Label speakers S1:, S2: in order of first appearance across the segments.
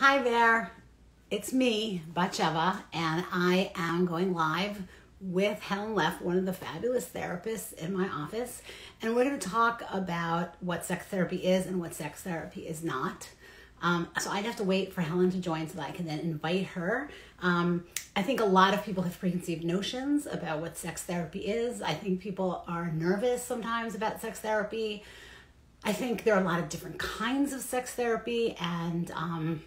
S1: Hi there, it's me, Batsheva, and I am going live with Helen Leff, one of the fabulous therapists in my office. And we're going to talk about what sex therapy is and what sex therapy is not. Um, so I'd have to wait for Helen to join so that I can then invite her. Um, I think a lot of people have preconceived notions about what sex therapy is. I think people are nervous sometimes about sex therapy. I think there are a lot of different kinds of sex therapy, and um,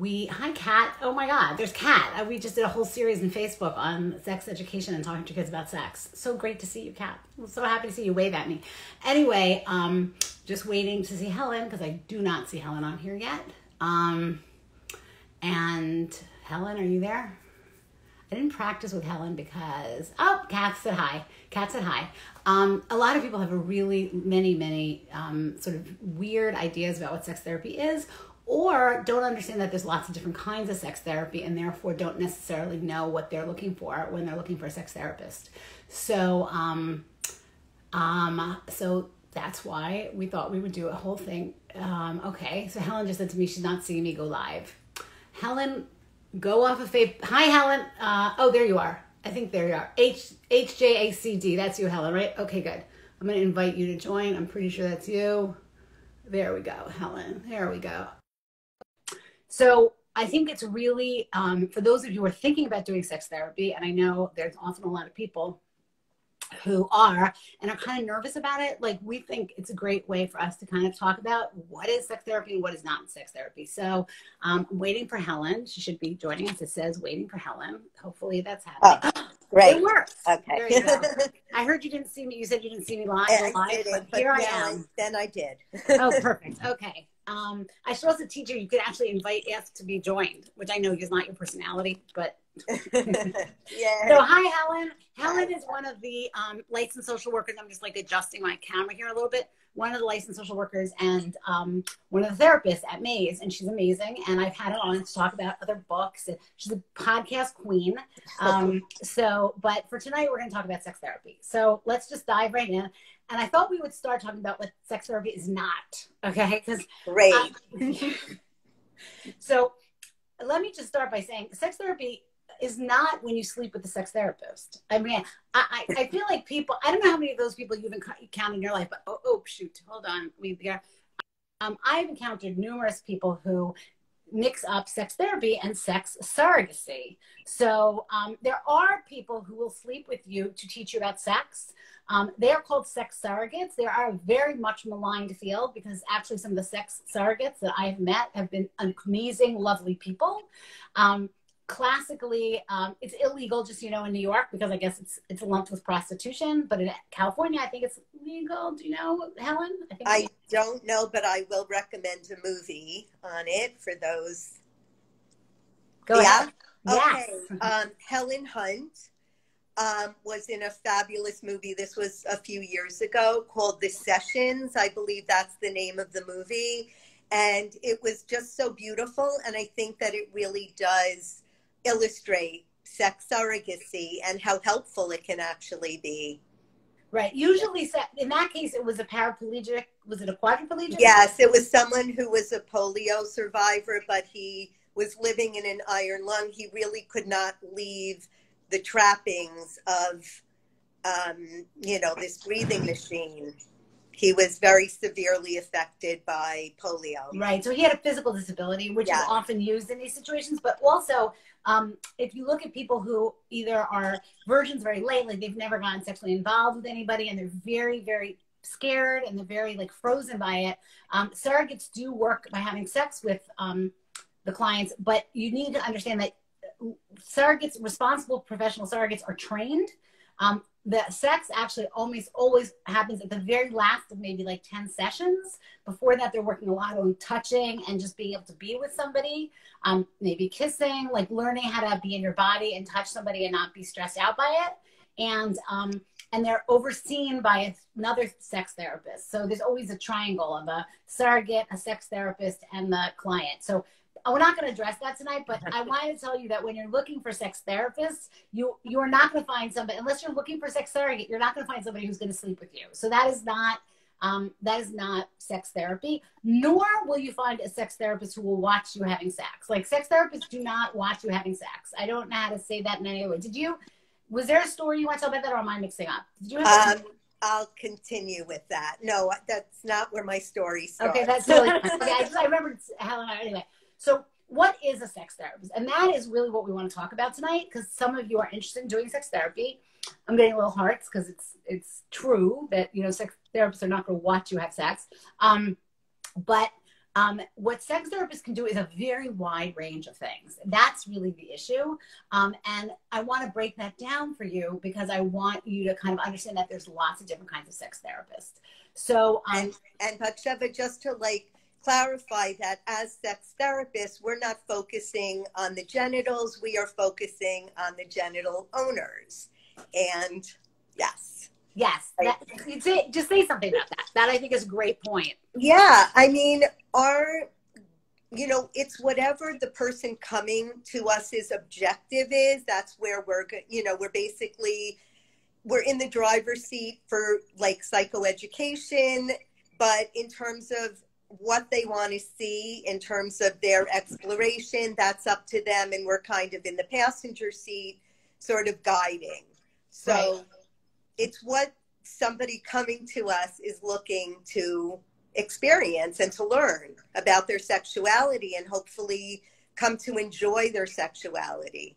S1: we hi kat. Oh my god there's kat. Uh, we just did a whole series in facebook on sex education and talking to kids about sex. So great to see you kat. I'm so happy to see you. Wave at me. Anyway um just waiting to see helen because i do not see helen on here yet. Um and helen are you there? I didn't practice with Helen because oh, Kat said hi. Kat said hi. Um, a lot of people have a really many many um, sort of weird ideas about what sex therapy is, or don't understand that there's lots of different kinds of sex therapy and therefore don't necessarily know what they're looking for when they're looking for a sex therapist. So, um, um, so that's why we thought we would do a whole thing. Um, okay, so Helen just said to me she's not seeing me go live. Helen, go off of faith. Hi, Helen. Uh, oh, there you are. I think there you are. H H J A C D. That's you, Helen, right? Okay, good. I'm going to invite you to join. I'm pretty sure that's you. There we go, Helen. There we go. So I think it's really, um, for those of you who are thinking about doing sex therapy, and I know there's often a lot of people who are and are kind of nervous about it, like we think it's a great way for us to kind of talk about what is sex therapy and what is not sex therapy. So um, I'm waiting for Helen. She should be joining us. It says waiting for Helen. Hopefully that's happening.
S2: Oh, great.
S1: It works.
S2: Okay.
S1: I heard you didn't see me. You said you didn't see me live.
S2: I
S1: live but here I
S2: now
S1: am.
S2: Then I did.
S1: oh, perfect. Okay. Um, I should also teach you, you could actually invite ask to be joined, which I know is not your personality, but.
S2: yeah.
S1: So, hi, Helen. Helen is one of the um, licensed social workers. I'm just like adjusting my camera here a little bit. One of the licensed social workers and um, one of the therapists at Maze, and she's amazing. And I've had her on to talk about other books. She's a podcast queen. Um, so, but for tonight, we're going to talk about sex therapy. So let's just dive right in. And I thought we would start talking about what sex therapy is not. Okay, because
S2: great.
S1: so let me just start by saying sex therapy is not when you sleep with the sex therapist. I mean, I, I, I, feel like people, I don't know how many of those people you've encountered in your life, but oh, oh shoot, hold on. We, yeah. Um, I've encountered numerous people who mix up sex therapy and sex surrogacy. So um, there are people who will sleep with you to teach you about sex. Um, they are called sex surrogates. They are a very much maligned field because actually some of the sex surrogates that I've met have been amazing, lovely people. Um, classically um, it's illegal just you know in new york because i guess it's it's lumped with prostitution but in california i think it's legal do you know helen
S2: i, think I don't know but i will recommend a movie on it for those
S1: go
S2: yeah?
S1: ahead
S2: okay um, helen hunt um, was in a fabulous movie this was a few years ago called the sessions i believe that's the name of the movie and it was just so beautiful and i think that it really does illustrate sex surrogacy and how helpful it can actually be.
S1: Right. Usually, in that case, it was a paraplegic. Was it a quadriplegic?
S2: Yes, it was someone who was a polio survivor, but he was living in an iron lung. He really could not leave the trappings of, um, you know, this breathing machine he was very severely affected by polio.
S1: Right. So he had a physical disability, which yeah. is often used in these situations. But also, um, if you look at people who either are virgins very late, like they've never gotten sexually involved with anybody, and they're very, very scared and they're very like frozen by it. Um, surrogates do work by having sex with um, the clients, but you need to understand that surrogates, responsible professional surrogates, are trained. Um, the sex actually almost always happens at the very last of maybe like 10 sessions. Before that, they're working a lot on touching and just being able to be with somebody, um, maybe kissing, like learning how to be in your body and touch somebody and not be stressed out by it. And, um, and they're overseen by another sex therapist. So there's always a triangle of a surrogate, a sex therapist, and the client. So we're not going to address that tonight, but I wanted to tell you that when you're looking for sex therapists, you you are not going to find somebody unless you're looking for sex surrogate. You're not going to find somebody who's going to sleep with you. So that is not Um, that is not sex therapy, nor will you find a sex therapist who will watch you having sex. Like sex therapists do not watch you having sex. I don't know how to say that in any way. Did you? Was there a story you want to tell about that, or am I mixing up? Did you?
S2: Have um, I'll continue with that. No, that's not where my story starts.
S1: Okay, that's really okay. I just I remember Helen. Anyway, so what is a sex therapist? And that is really what we want to talk about tonight because some of you are interested in doing sex therapy. I'm getting little hearts because it's it's true that you know sex therapists are not going to watch you have sex. Um, but um, what sex therapists can do is a very wide range of things. That's really the issue. Um, and I want to break that down for you because I want you to kind of understand that there's lots of different kinds of sex therapists. So,
S2: um, and, and Batsheva, just to like clarify that as sex therapists, we're not focusing on the genitals, we are focusing on the genital owners. And yes.
S1: Yes. That, say, just say something about that. That I think is a great point.
S2: Yeah. I mean, our, you know, it's whatever the person coming to us's objective is. That's where we're, you know, we're basically, we're in the driver's seat for like psychoeducation. But in terms of what they want to see in terms of their exploration, that's up to them. And we're kind of in the passenger seat, sort of guiding. So right. it's what somebody coming to us is looking to experience and to learn about their sexuality and hopefully come to enjoy their sexuality.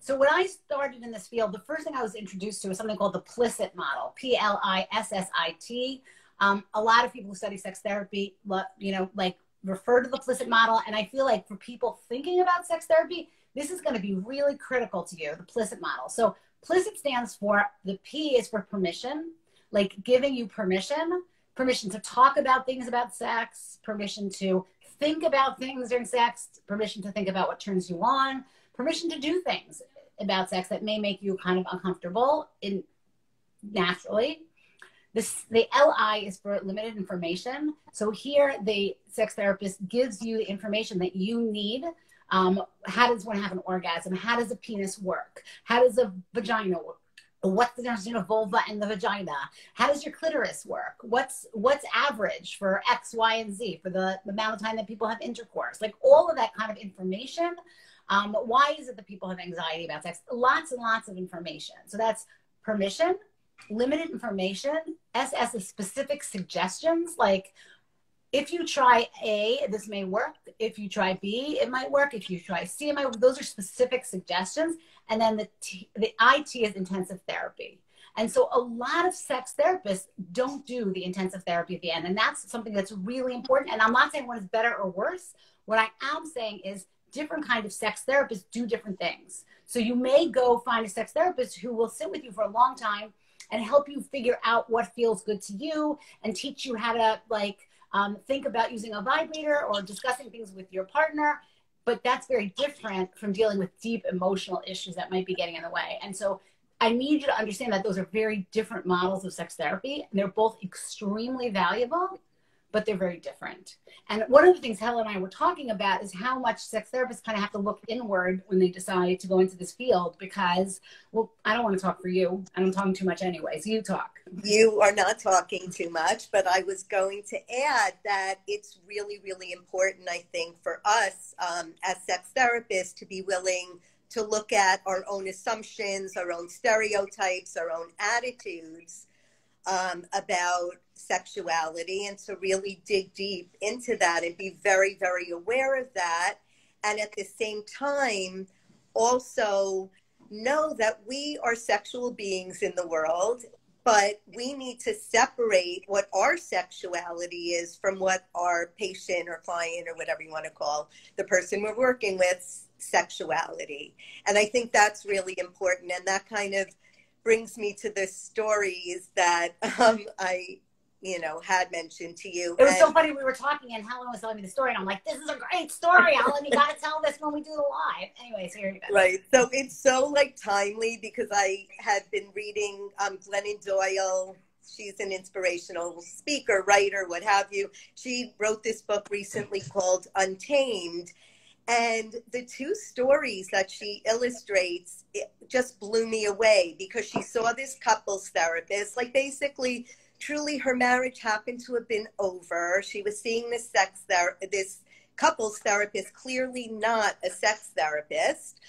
S1: So when I started in this field, the first thing I was introduced to was something called the Plissit model, P L I S S I T. Um, a lot of people who study sex therapy, you know, like refer to the Plissit model. And I feel like for people thinking about sex therapy, this is going to be really critical to you, the Plissit model. So Plissit stands for the P is for permission, like giving you permission, permission to talk about things about sex, permission to think about things during sex, permission to think about what turns you on, permission to do things about sex that may make you kind of uncomfortable in naturally this, the LI is for limited information. So here, the sex therapist gives you the information that you need. Um, how does one have an orgasm? How does a penis work? How does a vagina work? What's the difference between a vulva and the vagina? How does your clitoris work? What's what's average for X, Y, and Z for the, the amount of time that people have intercourse? Like all of that kind of information. Um, why is it that people have anxiety about sex? Lots and lots of information. So that's permission, limited information. SS is specific suggestions like if you try A, this may work. If you try B, it might work. If you try C, it might work. Those are specific suggestions. And then the, T, the IT is intensive therapy. And so a lot of sex therapists don't do the intensive therapy at the end. And that's something that's really important. And I'm not saying one is better or worse. What I am saying is different kind of sex therapists do different things. So you may go find a sex therapist who will sit with you for a long time and help you figure out what feels good to you and teach you how to like um, think about using a vibrator or discussing things with your partner. But that's very different from dealing with deep emotional issues that might be getting in the way. And so i need you to understand that those are very different models of sex therapy and they're both extremely valuable but they're very different. And one of the things Helen and I were talking about is how much sex therapists kind of have to look inward when they decide to go into this field because, well, I don't want to talk for you, and I'm talking too much anyway, so you talk.
S2: You are not talking too much, but I was going to add that it's really, really important, I think, for us um, as sex therapists to be willing to look at our own assumptions, our own stereotypes, our own attitudes um, about sexuality and to really dig deep into that and be very, very aware of that. And at the same time, also know that we are sexual beings in the world, but we need to separate what our sexuality is from what our patient or client or whatever you want to call the person we're working with sexuality. And I think that's really important. And that kind of brings me to the stories that um, I, you know, had mentioned to you.
S1: It was and, so funny. We were talking, and Helen was telling me the story, and I'm like, "This is a great story, Helen. You got to tell this when we do the live." Anyways, here you go.
S2: Right. So it's so like timely because I had been reading um, Glennon Doyle. She's an inspirational speaker, writer, what have you. She wrote this book recently called Untamed, and the two stories that she illustrates just blew me away because she saw this couples therapist, like basically truly her marriage happened to have been over. She was seeing this sex ther- this couples therapist, clearly not a sex therapist,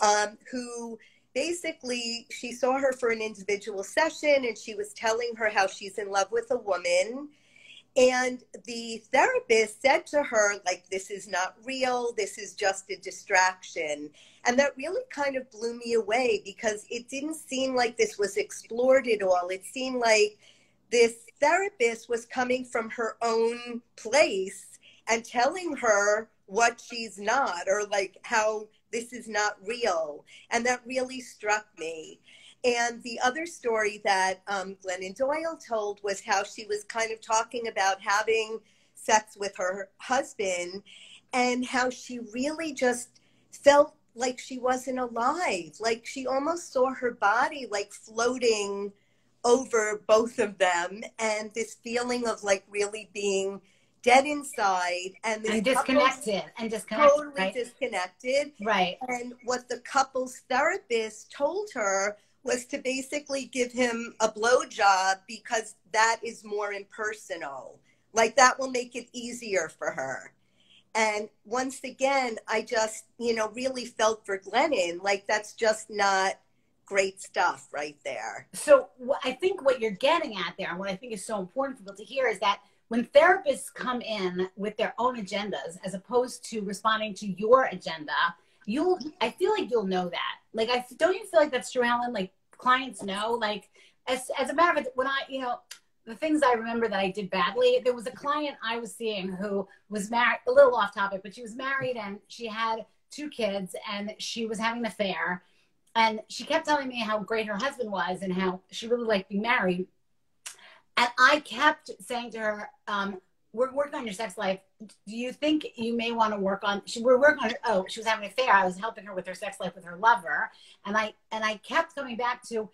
S2: um, who basically she saw her for an individual session and she was telling her how she's in love with a woman. And the therapist said to her, like, this is not real, this is just a distraction. And that really kind of blew me away because it didn't seem like this was explored at all. It seemed like this therapist was coming from her own place and telling her what she's not or like how this is not real. And that really struck me. And the other story that um, Glennon Doyle told was how she was kind of talking about having sex with her husband and how she really just felt like she wasn't alive. Like she almost saw her body like floating over both of them and this feeling of like really being dead inside and,
S1: and disconnected and disconnected
S2: totally right? disconnected
S1: right
S2: and what the couple's therapist told her was to basically give him a blowjob because that is more impersonal. Like that will make it easier for her. And once again i just you know really felt for glennon. Like that's just not great stuff right there.
S1: So i think what you're getting at there and what i think is so important for people to hear is that when therapists come in with their own agendas as opposed to responding to your agenda you'll i feel like you'll know that. Like i don't you feel like that's true helen like clients know like as, as a matter of when i you know the things i remember that i did badly there was a client i was seeing who was married a little off topic but she was married and she had two kids and she was having an affair. And she kept telling me how great her husband was and how she really liked being married. And I kept saying to her, um, we're working on your sex life. Do you think you may want to work on? She, we're working on. Oh, she was having an affair. I was helping her with her sex life with her lover, and I and I kept coming back to.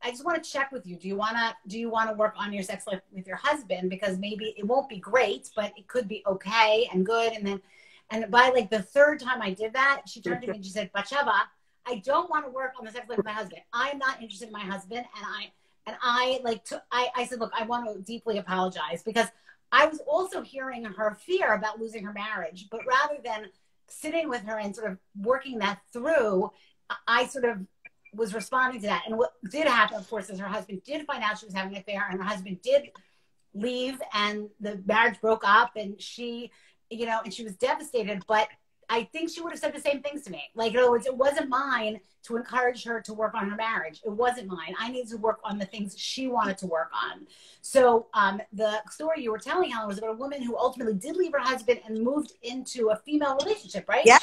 S1: I just want to check with you. Do you want to do you want to work on your sex life with your husband because maybe it won't be great, but it could be okay and good. And then, and by like the third time I did that, she turned to me and she said, "Batsheva, I don't want to work on the sex life with my husband. I'm not interested in my husband, and I and I like to, I, I said, look, I want to deeply apologize because I was also hearing her fear about losing her marriage. But rather than sitting with her and sort of working that through, I sort of was responding to that. And what did happen, of course, is her husband did find out she was having an affair, and her husband did leave, and the marriage broke up, and she, you know, and she was devastated. But I think she would have said the same things to me. Like, in other words, it wasn't mine to encourage her to work on her marriage. It wasn't mine. I needed to work on the things she wanted to work on. So, um, the story you were telling, Helen, was about a woman who ultimately did leave her husband and moved into a female relationship, right?
S2: Yes,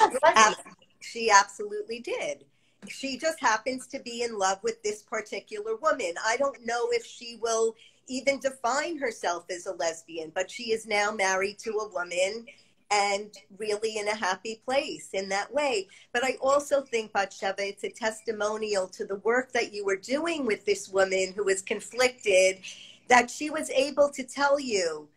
S2: she absolutely did. She just happens to be in love with this particular woman. I don't know if she will even define herself as a lesbian, but she is now married to a woman and really in a happy place in that way. But I also think, Batsheva, it's a testimonial to the work that you were doing with this woman who was conflicted, that she was able to tell you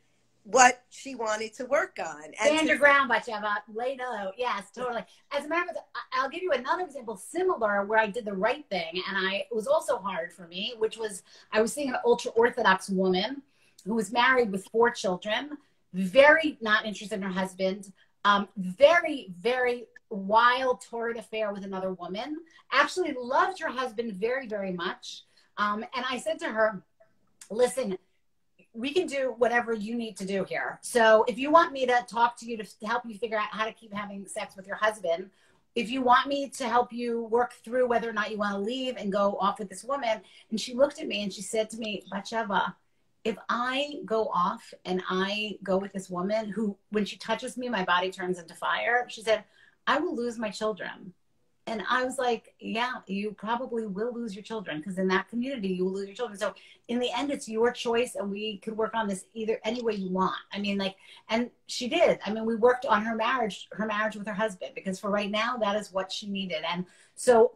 S2: what she wanted to work on.
S1: And Stand your ground, Batsheva. Lay low. Yes, totally. As a matter of fact, I'll give you another example similar where I did the right thing. And I it was also hard for me, which was I was seeing an ultra Orthodox woman who was married with four children very not interested in her husband, um, very, very wild, torrid affair with another woman. Actually, loved her husband very, very much. Um, and I said to her, listen, we can do whatever you need to do here. So if you want me to talk to you to, to help you figure out how to keep having sex with your husband, if you want me to help you work through whether or not you want to leave and go off with this woman, and she looked at me and she said to me, Batsheva, if I go off and I go with this woman who, when she touches me, my body turns into fire, she said, I will lose my children. And I was like, yeah, you probably will lose your children because in that community, you will lose your children. So in the end, it's your choice, and we could work on this either any way you want. I mean, like, and she did. I mean, we worked on her marriage, her marriage with her husband, because for right now, that is what she needed. And so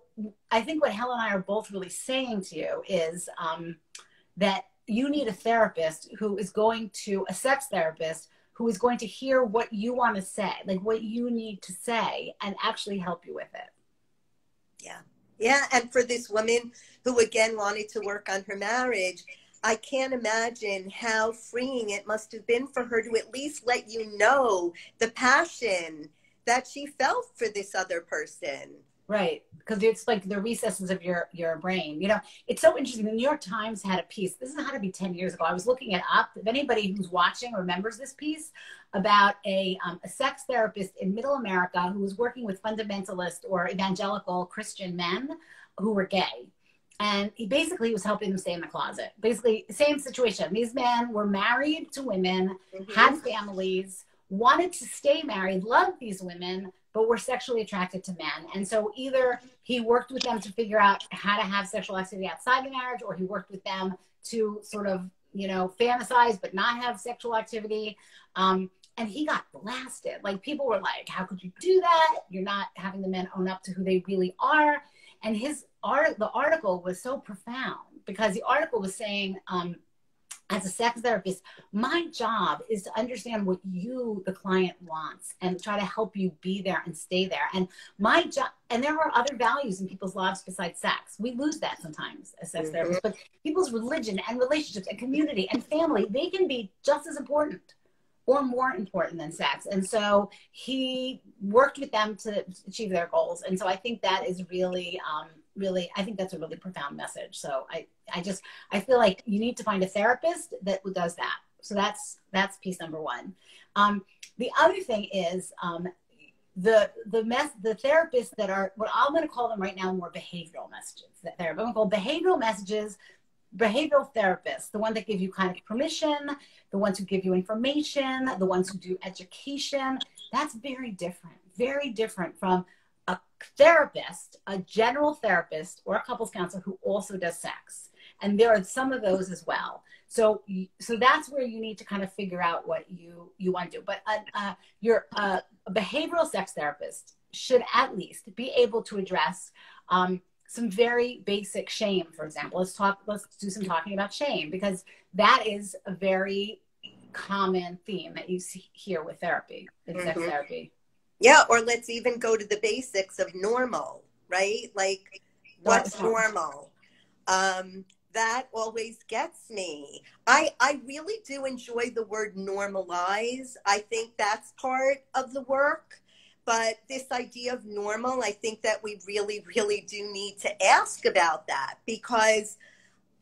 S1: I think what Helen and I are both really saying to you is um, that you need a therapist who is going to a sex therapist who is going to hear what you want to say like what you need to say and actually help you with it
S2: yeah yeah and for this woman who again wanted to work on her marriage I can't imagine how freeing it must have been for her to at least let you know the passion that she felt for this other person.
S1: Right. Because it's like the recesses of your your brain. You know, it's so interesting. The New York Times had a piece. This is how to be 10 years ago. I was looking it up. If anybody who's watching remembers this piece about a, um, a sex therapist in middle America who was working with fundamentalist or evangelical Christian men who were gay and he basically was helping them stay in the closet. Basically, same situation. These men were married to women, mm-hmm. had families, wanted to stay married, loved these women, but we were sexually attracted to men. And so either he worked with them to figure out how to have sexual activity outside the marriage, or he worked with them to sort of, you know, fantasize but not have sexual activity. Um, and he got blasted. Like people were like, "How could you do that? You're not having the men own up to who they really are." And his art, the article was so profound because the article was saying, um, as a sex therapist, my job is to understand what you, the client, wants and try to help you be there and stay there. And my job, and there are other values in people's lives besides sex. We lose that sometimes as sex mm-hmm. therapists, but people's religion and relationships and community and family, they can be just as important or more important than sex. And so he worked with them to achieve their goals. And so I think that is really, um, really, I think that's a really profound message. So I, I just, I feel like you need to find a therapist that does that. So that's, that's piece number one. Um, the other thing is, um, the the mess the therapists that are what I'm going to call them right now more behavioral messages. That they're going to call behavioral messages behavioral therapists, the one that give you kind of permission, the ones who give you information, the ones who do education, that's very different, very different from therapist, a general therapist, or a couples counselor who also does sex. And there are some of those as well. So, so that's where you need to kind of figure out what you you want to do. But uh, uh, your uh, a behavioral sex therapist should at least be able to address um, some very basic shame, for example. Let's talk, let's do some talking about shame because that is a very common theme that you see here with therapy, in mm-hmm. sex therapy.
S2: Yeah, or let's even go to the basics of normal, right? Like what's normal? Um, that always gets me. I I really do enjoy the word normalize. I think that's part of the work. But this idea of normal, I think that we really, really do need to ask about that because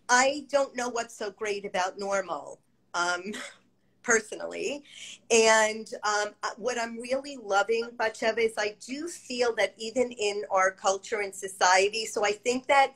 S2: I don't know what's so great about normal. Um, personally. And um, uh, what I'm really loving, Batsheva, is I do feel that even in our culture and society, so I think that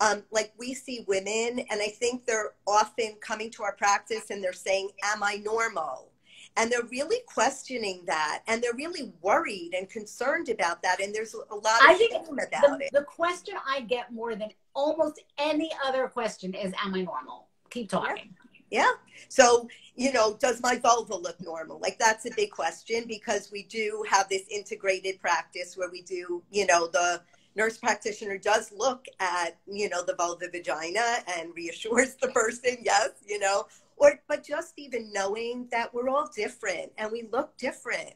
S2: um, like we see women, and I think they're often coming to our practice and they're saying, Am I normal? and they're really questioning that and they're really worried and concerned about that and there's a lot of I think shame about
S1: the,
S2: it
S1: the question i get more than almost any other question is am i normal keep talking.
S2: Yeah. so you know does my vulva look normal like that's a big question because we do have this integrated practice where we do you know the nurse practitioner does look at you know the vulva vagina and reassures the person yes you know or but just even knowing that we're all different and we look different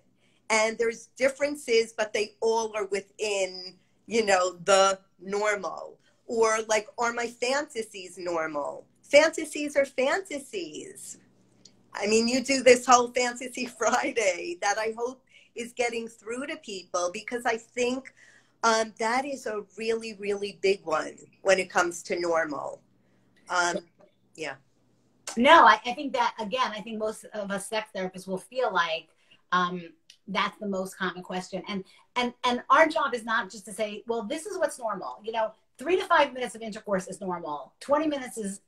S2: and there's differences but they all are within you know the normal or like are my fantasies normal fantasies are fantasies i mean you do this whole fantasy friday that i hope is getting through to people because i think um, that is a really really big one when it comes to normal um, yeah
S1: no, I, I, think that again, I think most of us sex therapists will feel like um, that's the most common question, and and and our job is not just to say, well, this is what's normal. You know, three to five minutes of intercourse is normal. Twenty minutes is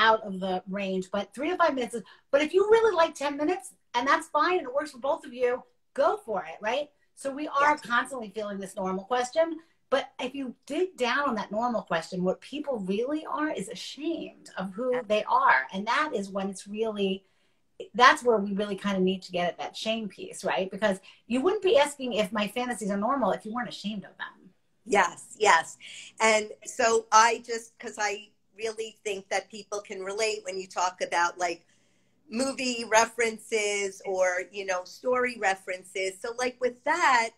S1: out of the range, but three to five minutes is. But if you really like ten minutes, and that's fine, and it works for both of you, go for it, right? So we are yes. constantly feeling this normal question, but if you dig down on that normal question, what people really are is ashamed of who they are. And that is when it's really, that's where we really kind of need to get at that shame piece, right? Because you wouldn't be asking if my fantasies are normal if you weren't ashamed of them.
S2: Yes, yes. And so I just, because I really think that people can relate when you talk about like movie references or, you know, story references. So, like with that,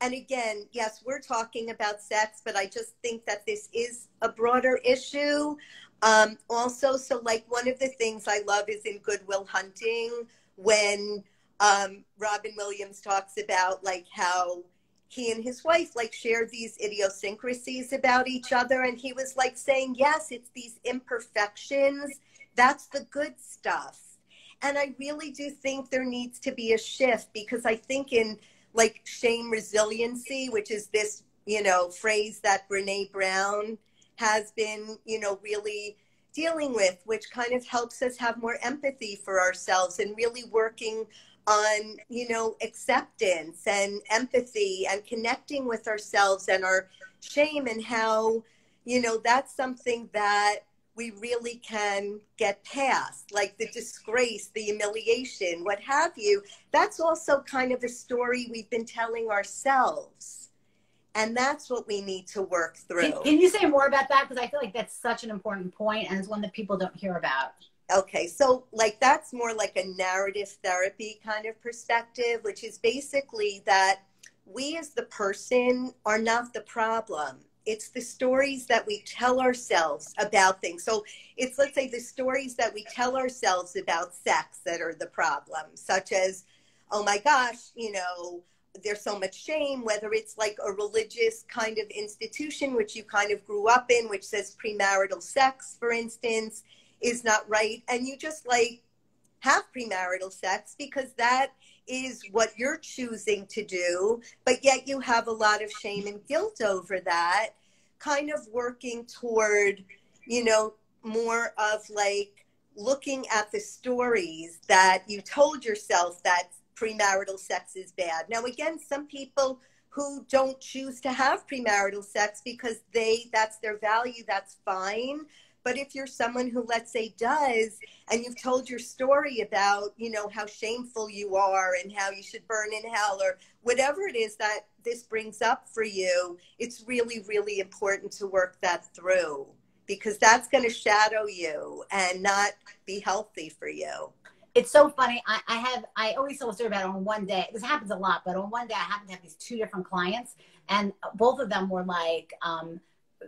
S2: and again, yes, we're talking about sex, but I just think that this is a broader issue. Um, also, so like one of the things I love is in Good Will Hunting when um, Robin Williams talks about like how he and his wife like shared these idiosyncrasies about each other and he was like saying yes it's these imperfections. That's the good stuff. And i really do think there needs to be a shift because i think in like shame resiliency which is this you know phrase that Brené Brown has been you know really dealing with which kind of helps us have more empathy for ourselves and really working on you know acceptance and empathy and connecting with ourselves and our shame and how you know that's something that we really can get past like the disgrace the humiliation what have you. That's also kind of a story we've been telling ourselves. And that's what we need to work through.
S1: can, can you say more about that? Because i feel like that's such an important point and it's one that people don't hear about
S2: Okay, so like that's more like a narrative therapy kind of perspective, which is basically that we as the person are not the problem. It's the stories that we tell ourselves about things. So it's, let's say, the stories that we tell ourselves about sex that are the problem, such as, oh my gosh, you know, there's so much shame, whether it's like a religious kind of institution, which you kind of grew up in, which says premarital sex, for instance is not right. And you just like have premarital sex because that is what you're choosing to do but yet you have a lot of shame and guilt over that kind of working toward you know more of like looking at the stories that you told yourself that premarital sex is bad. Now again some people who don't choose to have premarital sex because they that's their value that's fine but if you're someone who, let's say, does, and you've told your story about, you know, how shameful you are and how you should burn in hell or whatever it is that this brings up for you, it's really, really important to work that through because that's going to shadow you and not be healthy for you.
S1: It's so funny. I, I have, I always tell a story about on one day. This happens a lot, but on one day I happened to have these two different clients and both of them were like, um,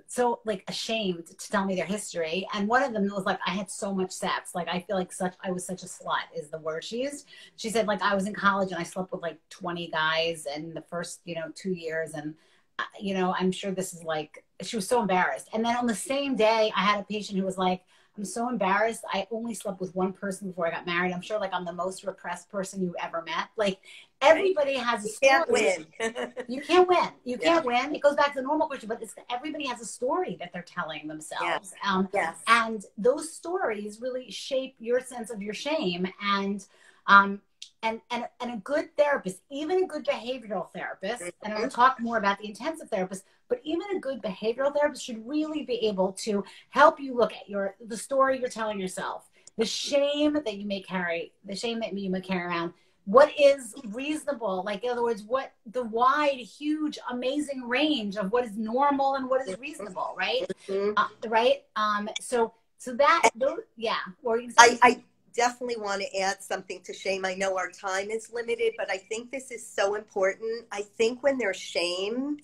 S1: so like ashamed to tell me their history. And one of them was like i had so much sex. Like i feel like such i was such a slut is the word she used. She said like i was in college and i slept with like 20 guys in the first you know two years. And uh, you know i'm sure this is like she was so embarrassed. And then on the same day i had a patient who was like I'm so embarrassed. I only slept with one person before I got married. I'm sure like I'm the most repressed person you ever met. Like everybody has a
S2: story. You can't
S1: win. you can't win. You can't win. It goes back to the normal question, but it's everybody has a story that they're telling themselves.
S2: Yes.
S1: Um,
S2: yes.
S1: And those stories really shape your sense of your shame. And um, and, and, and a good therapist, even a good behavioral therapist, and I'll talk more about the intensive therapist, but even a good behavioral therapist should really be able to help you look at your the story you're telling yourself, the shame that you may carry, the shame that you may carry around. What is reasonable? Like, in other words, what the wide, huge, amazing range of what is normal and what is reasonable, right? Mm-hmm. Uh, right. Um. So, so that, those, yeah. Or
S2: I, I definitely want to add something to shame. I know our time is limited, but I think this is so important. I think when there's shame,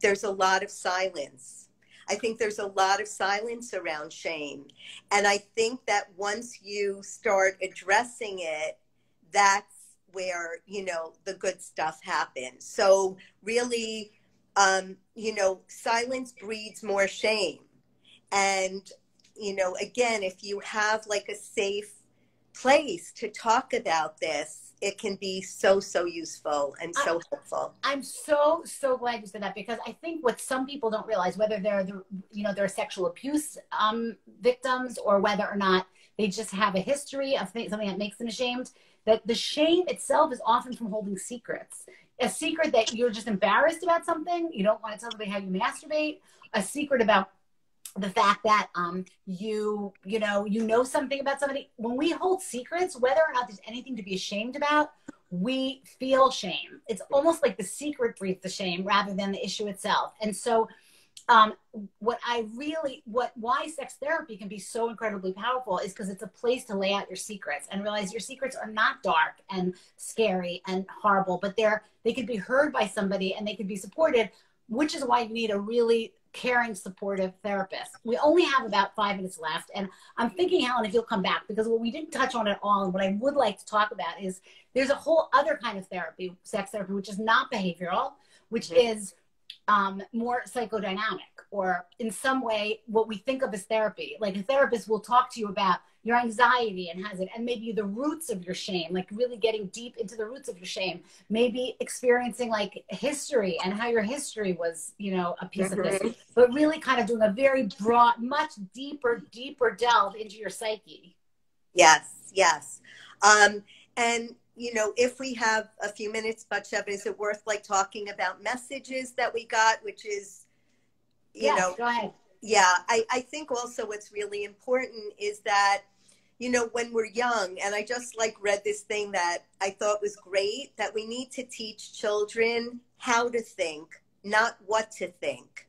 S2: there's a lot of silence. I think there's a lot of silence around shame. And I think that once you start addressing it, that's where, you know, the good stuff happens. So, really, um, you know, silence breeds more shame. And, you know, again, if you have like a safe place to talk about this, it can be so, so useful and so I, helpful.
S1: I'm so, so glad you said that because I think what some people don't realize, whether they're, the, you know, they're sexual abuse um, victims or whether or not they just have a history of something that makes them ashamed, that the shame itself is often from holding secrets. A secret that you're just embarrassed about something, you don't want to tell somebody how you masturbate, a secret about the fact that um, you you know you know something about somebody when we hold secrets whether or not there's anything to be ashamed about we feel shame. It's almost like the secret breeds the shame rather than the issue itself. And so um, what i really what why sex therapy can be so incredibly powerful is because it's a place to lay out your secrets and realize your secrets are not dark and scary and horrible but they're they could be heard by somebody and they could be supported which is why you need a really caring, supportive therapist. We only have about five minutes left. And I'm thinking, Helen, if you'll come back, because what we didn't touch on at all, and what I would like to talk about is there's a whole other kind of therapy, sex therapy, which is not behavioral, which mm-hmm. is um, more psychodynamic or in some way what we think of as therapy. Like a therapist will talk to you about your anxiety and has it, and maybe the roots of your shame, like really getting deep into the roots of your shame, maybe experiencing like history and how your history was, you know, a piece mm-hmm. of this, mm-hmm. but really kind of doing a very broad, much deeper, deeper delve into your psyche.
S2: Yes, yes. Um, and you know, if we have a few minutes, Batsheva, is it worth like talking about messages that we got, which is, you
S1: yes,
S2: know,
S1: go ahead.
S2: Yeah, I, I think also what's really important is that, you know, when we're young, and I just like read this thing that I thought was great, that we need to teach children how to think, not what to think.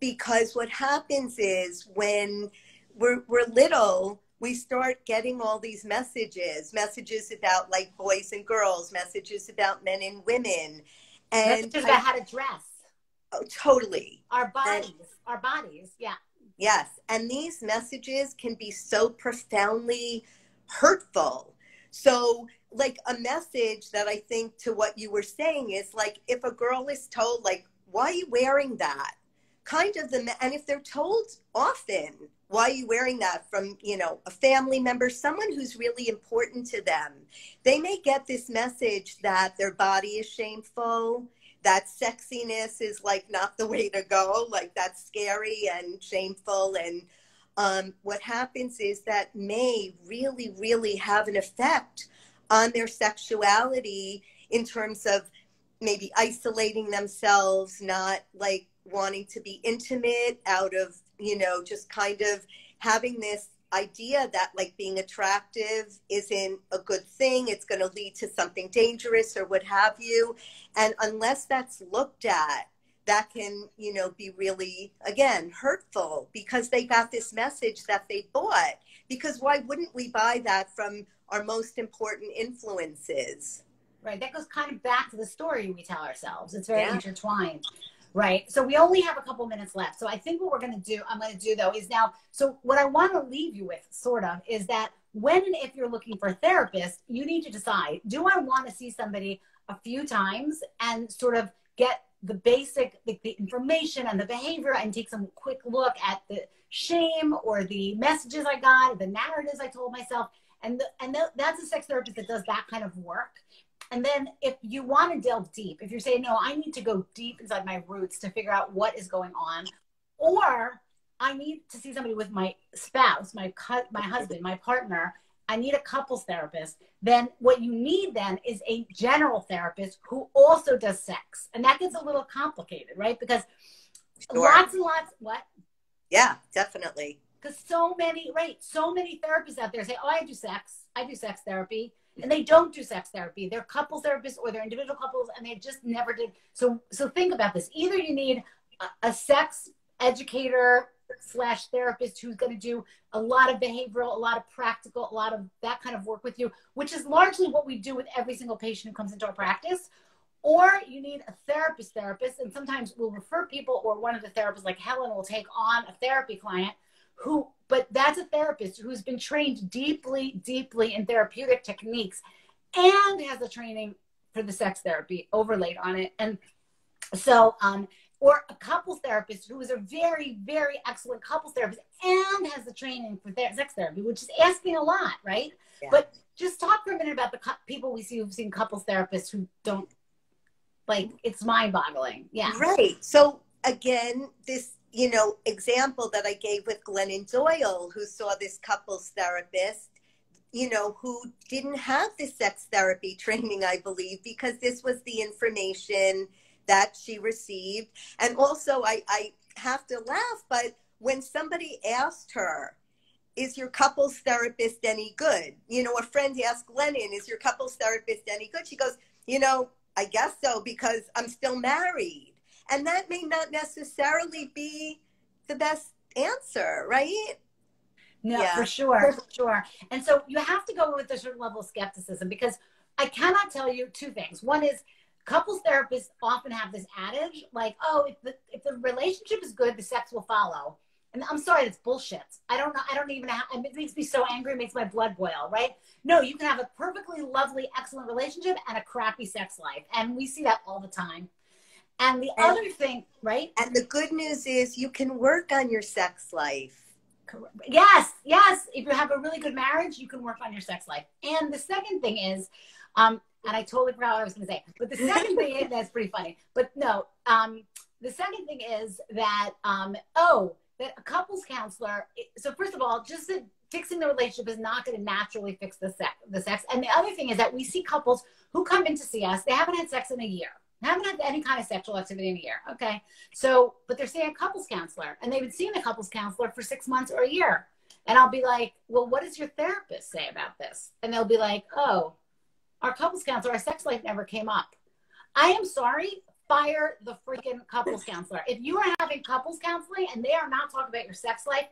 S2: Because what happens is when we're, we're little, we start getting all these messages messages about like boys and girls messages about men and women.
S1: And messages about how to dress.
S2: Oh totally.
S1: Our bodies and, our bodies yeah
S2: yes and these messages can be so profoundly hurtful. So like a message that i think to what you were saying is like if a girl is told like why are you wearing that? Kind of the and if they're told often why are you wearing that? from you know a family member someone who's really important to them they may get this message that their body is shameful that sexiness is like not the way to go. Like that's scary and shameful. And um, what happens is that may really really have an effect on their sexuality in terms of maybe isolating themselves not like wanting to be intimate out of you know, just kind of having this idea that like being attractive isn't a good thing, it's going to lead to something dangerous or what have you. And unless that's looked at, that can, you know, be really, again, hurtful because they got this message that they bought. Because why wouldn't we buy that from our most important influences?
S1: Right. That goes kind of back to the story we tell ourselves. It's very yeah. intertwined. Right. So we only have a couple minutes left. So I think what we're going to do, I'm going to do though, is now, so what I want to leave you with, sort of, is that when and if you're looking for a therapist, you need to decide do I want to see somebody a few times and sort of get the basic the, the information and the behavior and take some quick look at the shame or the messages I got, the narratives I told myself. And, the, and the, that's a sex therapist that does that kind of work. And then if you want to delve deep, if you're saying, no, I need to go deep inside my roots to figure out what is going on, or I need to see somebody with my spouse, my my husband, my partner. I need a couples therapist. Then what you need then is a general therapist who also does sex, and that gets a little complicated, right? Because sure. lots and lots. What?
S2: Yeah, definitely.
S1: Because so many, right? So many therapists out there say, "Oh, I do sex. I do sex therapy." And they don't do sex therapy. They're couples therapists or they're individual couples, and they just never did. So, so think about this. Either you need a, a sex educator slash therapist who's going to do a lot of behavioral, a lot of practical, a lot of that kind of work with you, which is largely what we do with every single patient who comes into our practice. Or you need a therapist therapist, and sometimes we'll refer people, or one of the therapists, like Helen, will take on a therapy client who but that's a therapist who's been trained deeply deeply in therapeutic techniques and has a training for the sex therapy overlaid on it. And so um or a couples therapist who is a very very excellent couples therapist and has the training for th- sex therapy which is asking a lot right? Yeah. but just talk for a minute about the cu- people we see who've seen couples therapists who don't like it's mind boggling yeah.
S2: Right. So again this you know, example that I gave with Glennon Doyle, who saw this couples therapist, you know, who didn't have the sex therapy training, I believe, because this was the information that she received. And also, I, I have to laugh, but when somebody asked her, is your couples therapist any good? You know, a friend asked Glennon, is your couples therapist any good? She goes, you know, I guess so because I'm still married. And that may not necessarily be the best answer, right?
S1: No, yeah. for sure, for sure. And so you have to go with a certain level of skepticism because I cannot tell you two things. One is couples therapists often have this adage like, oh, if the, if the relationship is good, the sex will follow. And I'm sorry, that's bullshit. I don't know. I don't even have, it makes me so angry. It makes my blood boil, right? No, you can have a perfectly lovely, excellent relationship and a crappy sex life. And we see that all the time. And the and, other thing, right?
S2: And the good news is you can work on your sex life.
S1: Yes, yes. If you have a really good marriage, you can work on your sex life. And the second thing is, um, and I totally forgot what I was going to say. But the second thing is that's pretty funny. But no, um, the second thing is that um, oh, that a couples counselor. So first of all, just that fixing the relationship is not going to naturally fix the sex. The sex, and the other thing is that we see couples who come in to see us. They haven't had sex in a year. Haven't had any kind of sexual activity in a year. Okay, so but they're seeing a couples counselor, and they've been seeing the couples counselor for six months or a year. And I'll be like, well, what does your therapist say about this? And they'll be like, oh, our couples counselor, our sex life never came up. I am sorry. Fire the freaking couples counselor. If you are having couples counseling and they are not talking about your sex life,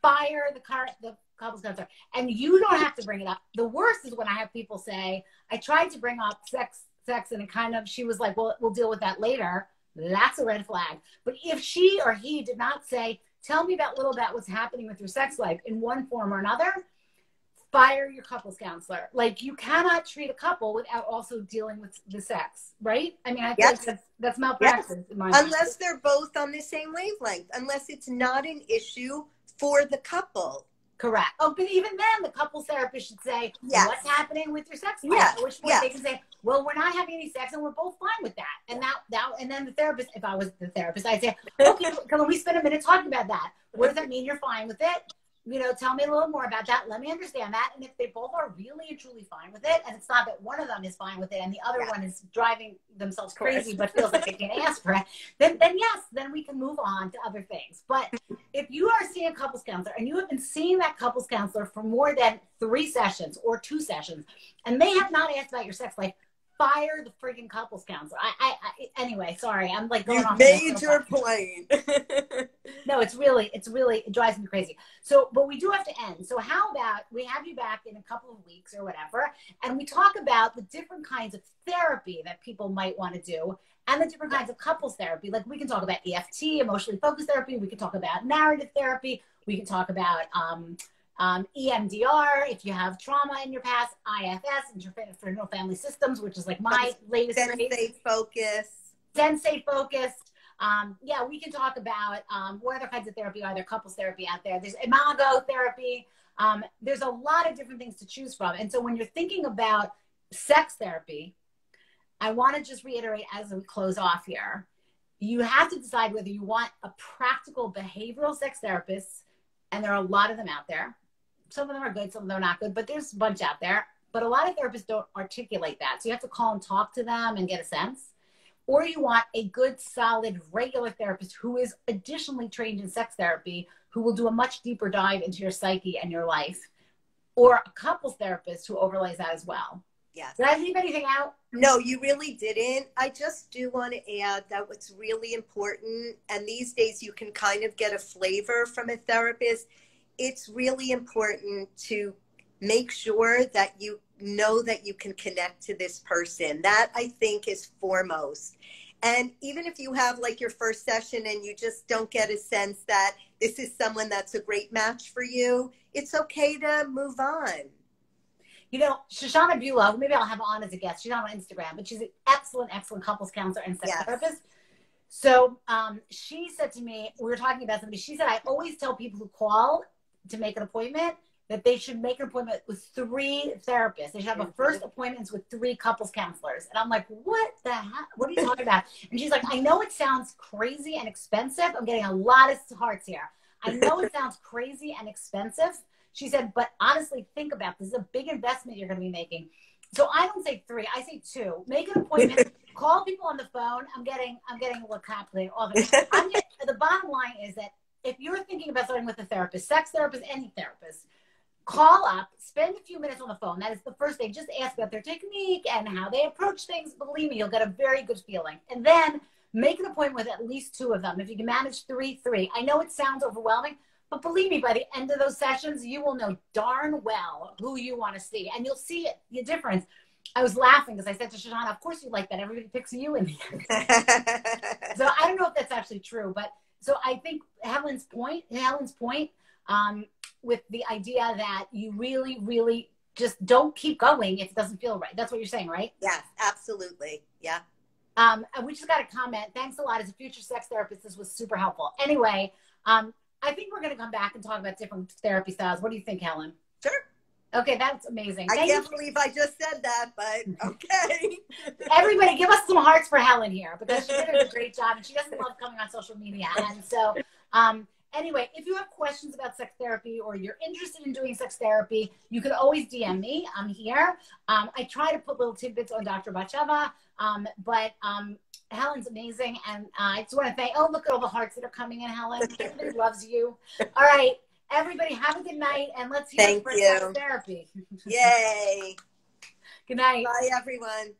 S1: fire the car the couples counselor. And you don't have to bring it up. The worst is when I have people say, I tried to bring up sex sex and it kind of she was like, Well, we'll deal with that later. That's a red flag. But if she or he did not say, Tell me about little about what's happening with your sex life in one form or another, fire your couples counselor. Like you cannot treat a couple without also dealing with the sex, right? I mean, I yes. think that's, that's malpractice.
S2: Yes. unless mind. they're both on the same wavelength, unless it's not an issue for the couple.
S1: Correct. Oh, but even then, the couple therapist should say, yes. "What's happening with your sex life?"
S2: Yeah.
S1: Which yes. they can say, "Well, we're not having any sex, and we're both fine with that." And that, that, and then the therapist, if I was the therapist, I'd say, "Okay, can we spend a minute talking about that? What does that mean? You're fine with it? You know, tell me a little more about that. Let me understand that. And if they both are really and truly fine with it, and it's not that one of them is fine with it and the other yeah. one is driving themselves crazy but feels like they can't ask for it, then then yes, then we can move on to other things. But if you are seeing a couples counselor and you have been seeing that couples counselor for more than three sessions or two sessions, and they have not asked about your sex life, fire the freaking couples counselor. I, I, I anyway, sorry, I'm like
S2: going you off. made your point.
S1: no, it's really, it's really, it drives me crazy. So, but we do have to end. So, how about we have you back in a couple of weeks or whatever, and we talk about the different kinds of therapy that people might want to do. And the different kinds of couples therapy. Like we can talk about EFT, emotionally focused therapy. We can talk about narrative therapy. We can talk about um, um, EMDR, if you have trauma in your past, IFS, interpersonal family systems, which is like my latest
S2: Sensate focus.
S1: Sensate focused. Um, yeah, we can talk about um, what other kinds of therapy are there, couples therapy out there. There's imago therapy. Um, there's a lot of different things to choose from. And so when you're thinking about sex therapy, I want to just reiterate as we close off here, you have to decide whether you want a practical behavioral sex therapist, and there are a lot of them out there, some of them are good, some of them are not good, but there's a bunch out there. But a lot of therapists don't articulate that. So you have to call and talk to them and get a sense. Or you want a good, solid, regular therapist who is additionally trained in sex therapy, who will do a much deeper dive into your psyche and your life. Or a couples therapist who overlays that as well.
S2: Yes.
S1: Did I leave anything out?
S2: No, you really didn't. I just do want to add that what's really important, and these days you can kind of get a flavor from a therapist, it's really important to make sure that you know that you can connect to this person. That I think is foremost. And even if you have like your first session and you just don't get a sense that this is someone that's a great match for you, it's okay to move on.
S1: You know, Shoshana Bulow, maybe I'll have on as a guest. She's not on Instagram, but she's an excellent, excellent couples counselor and sex yes. therapist. So um, she said to me, we were talking about somebody, she said, I always tell people who call to make an appointment that they should make an appointment with three therapists. They should have a mm-hmm. first appointments with three couples counselors. And I'm like, what the heck? What are you talking about? And she's like, I know it sounds crazy and expensive. I'm getting a lot of hearts here. I know it sounds crazy and expensive. She said, but honestly, think about this. this is a big investment you're going to be making. So I don't say three. I say two. Make an appointment. call people on the phone. I'm getting, I'm getting a little complicated. All the, I'm getting, the bottom line is that if you're thinking about starting with a therapist, sex therapist, any therapist, call up, spend a few minutes on the phone. That is the first thing. Just ask about their technique and how they approach things. Believe me, you'll get a very good feeling. And then make an appointment with at least two of them. If you can manage three, three. I know it sounds overwhelming, but believe me, by the end of those sessions, you will know darn well who you want to see. And you'll see the difference. I was laughing because I said to Shoshana, "Of course you like that. Everybody picks you in the end." so I don't know if that's actually true, but so I think Helen's point, Helen's point, um, with the idea that you really, really just don't keep going if it doesn't feel right. That's what you're saying, right?
S2: Yes, absolutely. Yeah.
S1: Um, and we just got a comment. Thanks a lot. As a future sex therapist, this was super helpful. Anyway, um, I think we're going to come back and talk about different therapy styles. What do you think, Helen?
S2: Sure.
S1: Okay, that's amazing.
S2: I Thank can't you. believe I just said that, but okay.
S1: Everybody, give us some hearts for Helen here because she did a great job and she doesn't love coming on social media. And so, um, anyway, if you have questions about sex therapy or you're interested in doing sex therapy, you can always DM me. I'm here. Um, I try to put little tidbits on Dr. Batsheva, um, but um, Helen's amazing. And uh, I just want to thank, oh, look at all the hearts that are coming in, Helen. Everybody loves you. All right. Everybody, have a good night. And let's hear
S2: Thank
S1: for
S2: you.
S1: therapy.
S2: Yay.
S1: good night.
S2: Bye, everyone.